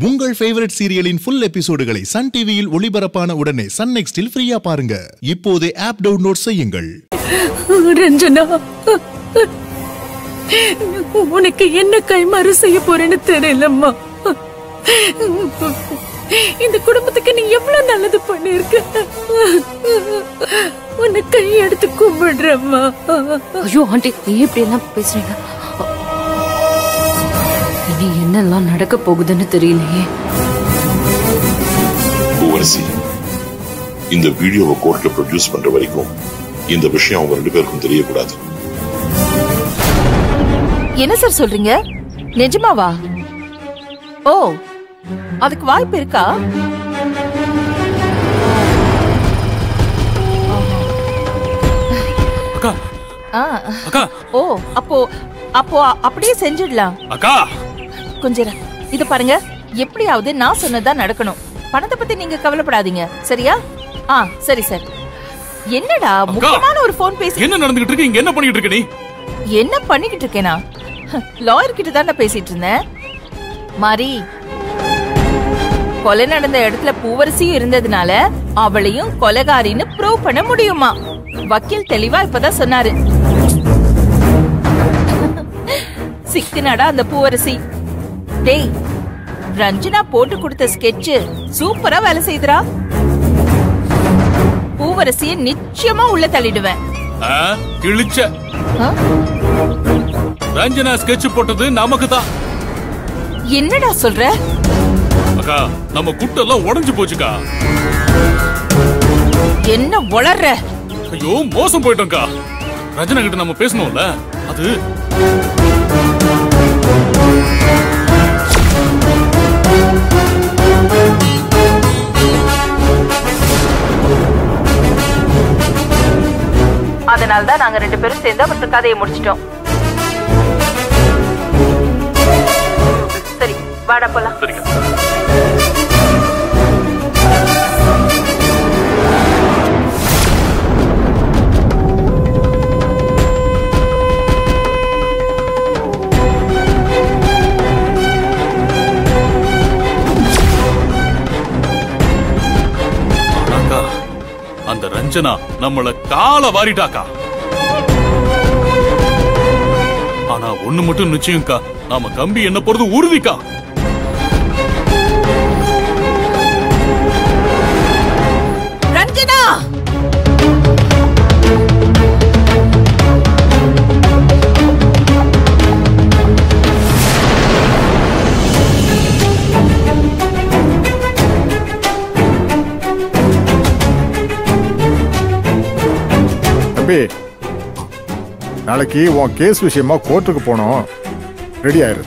உங்கள் ஃபேவரட் சீரியலின் ஃபுல் எபிசோடுகளை சன் டிவியில் ஒளிபரப்பான உடனே சன் நெக்ஸ்டில் ஃப்ரீயா பாருங்க. இப்போதே ஆப் டவுன்லோட் செய்யுங்கள். ரஞ்சனா உனக்கு என்ன கைமாறு செய்ய போறேன்னு தெரியலம்மா. இந்த குடும்பத்துக்கு நீ எவ்வளவு நல்லது பண்ணிருக்க உன்னை கை எடுத்து கும்பிடுறம்மா. ஐயோ ஆண்டி ஏன் இப்படி எல்லாம் பேசுறீங்க? என்னெல்லாம் நடக்க போகுதுன்னு தெரியலையே. பூவரசி இந்த வீடியோவை கோர்ட்ல ப்ரொடியூஸ் பண்ற வரைக்கும் இந்த விஷயம் அவங்க ரெண்டு பேருக்கும் தெரியக்கூடாது. என்ன சார் சொல்றீங்க? நிஜமாவா? ஓ அதுக்கு வாய்ப்பு இருக்கா? அக்கா. ஆ, அக்கா. ஓ அப்போ அப்போ அப்படியே செஞ்சிடலாம். அக்கா. கொஞ்சம். இது பாருங்க எப்படியாவது நான் சொன்னதா நடக்கணும். பணத்தை பத்தி நீங்க கவலைப்படாதீங்க சரியா? ஆ சரி சார். என்னடா முக்கியமான ஒரு போன் பேசி என்ன நடந்துகிட்டு இருக்கு? இங்க என்ன பண்ணிட்டு இருக்க நீ? என்ன பண்ணிக்கிட்டு இருக்கேனா? லாயர் கிட்ட தான் பேசிட்டு இருந்தேன். மாரி கொலை நடந்த இடத்துல பூவரசியும் இருந்ததுனால அவளையும் கொலைகாரின்னு ப்ரூவ் பண்ண முடியுமா? வக்கீல் தெளிவா இப்பதான் சொன்னாரு. சிக்குனடா அந்த பூவரசி. டேய் ரஞ்சனா போட்டு கொடுத்த ஸ்கெட்ச் சூப்பரா வேலை செய்துடா. பூவரசிய நிச்சயமா உள்ள தள்ளிடுவேன். ஆ, கிழிச்ச? ரஞ்சனா ஸ்கெட்ச் போட்டது நமக்கு தான் என்னடா சொல்ற? அக்கா நம்ம குட்டெல்லாம் உடைஞ்சு போச்சுக்கா. என்ன வளர்ற ஐயோ மோசம் போயிட்டோம்க்கா. ரஞ்சனா கிட்ட நம்ம பேசணும்ல. அது சேர்ந்து அவருக்கு கதையை முடிச்சிட்டோம். சரி வாடா போலாம். அந்த ரஞ்சனா நம்மள கால வாரிட்டாக்கா? ஆனா ஒண்ணு மட்டும் நிச்சயம்க்கா. நாம கம்பி என்ன போறது உறுதிக்கா. ரஞ்சனா! தம்பி நாளைக்கு உன் கேஸ் விஷயமா கோர்ட்டுக்கு போனோம். ரெடி ஆயிரு.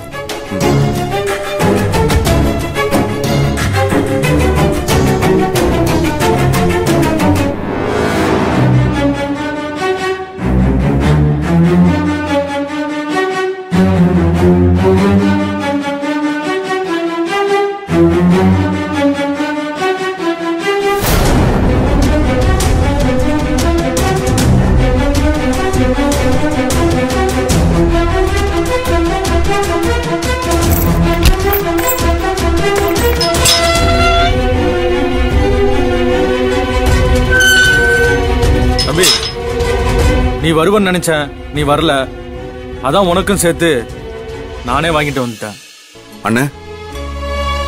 வருவன்னு நினைச்சேன். நீ வரல. அதான் உனக்கும் சேர்த்து நானே வாங்கிட்டு வந்துட்டேன். அண்ணே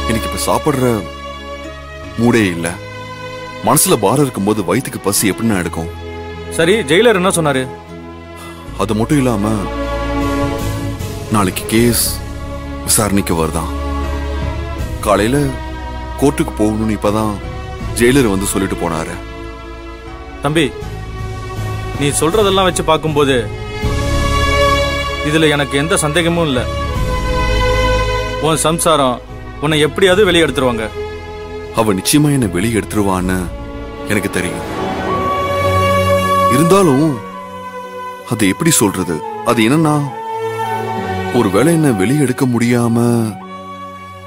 எனக்கு இப்ப சாப்பிடுற மூடே இல்ல. மனசுல பாரம் இருக்கும்போது வயித்துக்கு பசி எப்படிண்ணா எடுக்கும்? சரி ஜெயிலர் என்ன சொன்னாரு? அது மட்டும் இல்லாம நாளைக்கு கேஸ் விசாரணைக்கு வருதான். காலையில கோர்ட்டுக்கு போகணும்னு இப்பதான் ஜெயிலர் வந்து சொல்லிட்டு போனாரு. தம்பி நீ சொல்றதெல்லாம் வச்சு பார்க்கும்போது இதுல எனக்கு எந்த சந்தேகமும் இல்ல. உன் சம்சாரம் உன்னை எப்படியாவது வெளியே எடுத்துருவாங்க. அவ நிச்சயமா என்னை வெளியே எடுத்துருவான்னு எனக்கு தெரியும். இருந்தாலும் அது எப்படி சொல்றது? அது என்னன்னா ஒருவேளை என்ன வெளியே எடுக்க முடியாம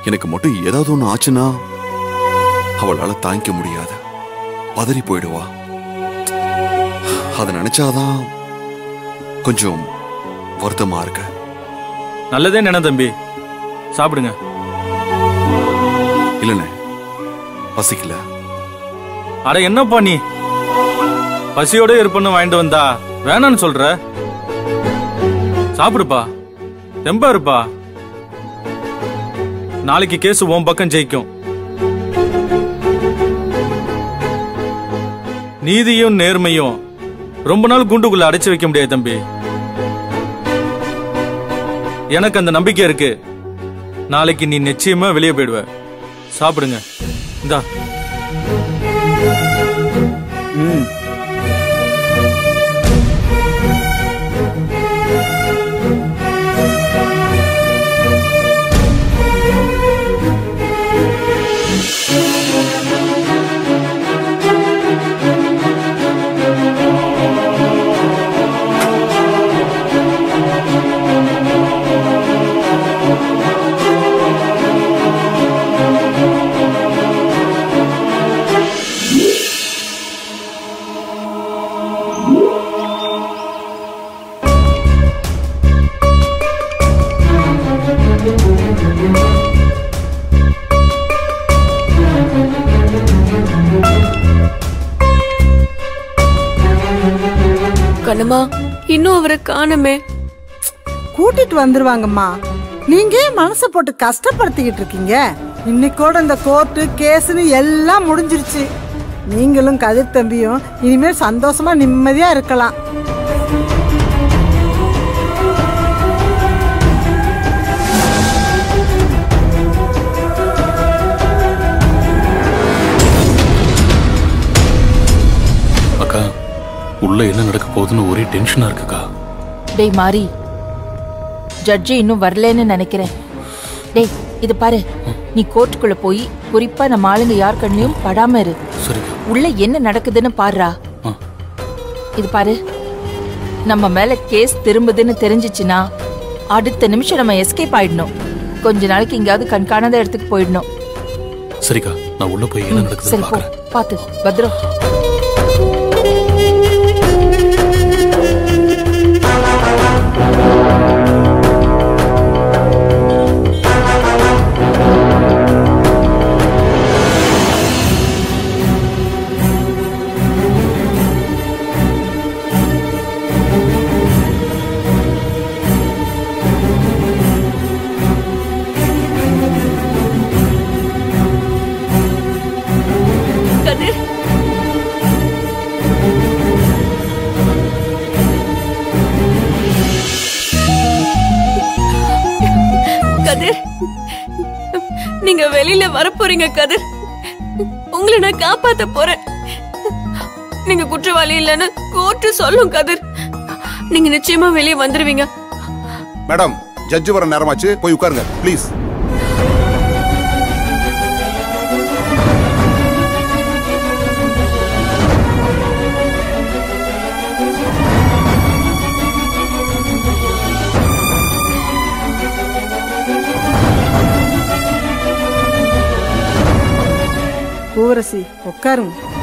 எனக்கு மட்டும் ஏதாவது ஒன்று ஆச்சுன்னா அவளால தாங்கிக்க முடியாது. பதறி போயிடுவா. அதை நினைச்சாதான் கொஞ்சம் வருத்தமா இருக்கு. நல்லதே நினை தம்பி. சாப்பிடுங்க. இல்லண்ணே பசிக்கல. அட என்னப்பா நீ? பசியோட இருப்பன்னு வாங்கிட்டு வந்தா வேணான்னு சொல்ற? சாப்பிடுப்பா. தெம்பா இருப்பா. நாளைக்கு கேஸ் உன் பக்கம் ஜெயிக்கும். நீதியும் நேர்மையும் ரொம்ப நாள் குண்டுக்குள்ள அடைச்சு வைக்க முடியாது தம்பி. எனக்கு அந்த நம்பிக்கை இருக்கு. நாளைக்கு நீ நிச்சயமா வெளியே போயிடுவ. சாப்பிடுங்க. இந்தா. கண்ணம்மா இன்னும் அவரை காணுமே. கூட்டிட்டு வந்துருவாங்கம்மா. நீங்க மனசை போட்டு கஷ்டப்படுத்திக்கிட்டு இருக்கீங்க? இன்னைக்கோட இந்த கோர்ட்டு கேஸ்னு எல்லாம் முடிஞ்சிருச்சு. நீங்களும் கதிர் தம்பியும் இனிமேல் சந்தோஷமா நிம்மதியா இருக்கலாம். உள்ள என்ன நடக்க போகுதுன்னு ஒரே டென்ஷனா இருக்குக்கா. டேய் மாறி ஜட்ஜி இன்னும் வரலன்னு நினைக்கிறேன். டேய் இது பாரு. நீ கோர்ட்டுக்குள்ள போய் குறிப்பா நம்ம ஆளுங்க யார் கண்ணிலும் படாம இரு. உள்ள என்ன நடக்குதுன்னு பாருடா. ஆ. இது பாரு. நம்ம மேல கேஸ் திரும்புதுன்னு தெரிஞ்சிச்சுன்னா அடுத்த நிமிஷம் நம்ம எஸ்கேப் ஆயிடணும். கொஞ்ச நாளைக்கு எங்கேயாவது கண்காணாத இடத்துக்கு போயிடணும். சரிக்கா நான் உள்ள போய் என்ன சரி நடக்குதுன்னு போ. பாத்து பத்ரம் கதிர் கதிர் நீங்க வெளியில வரப்போறீங்க கதிர். உங்களை நான் காப்பாத்த போறேன். நீங்க குற்றவாளி இல்லைன்னு கோர்ட்டு சொல்லும் கதிர். நீங்க நிச்சயமா வெளியே வந்துருவீங்க. மேடம் ஜட்ஜு வர நேரமாச்சு போய் உட்காருங்க ப்ளீஸ் பூவரசி உட்காருங்க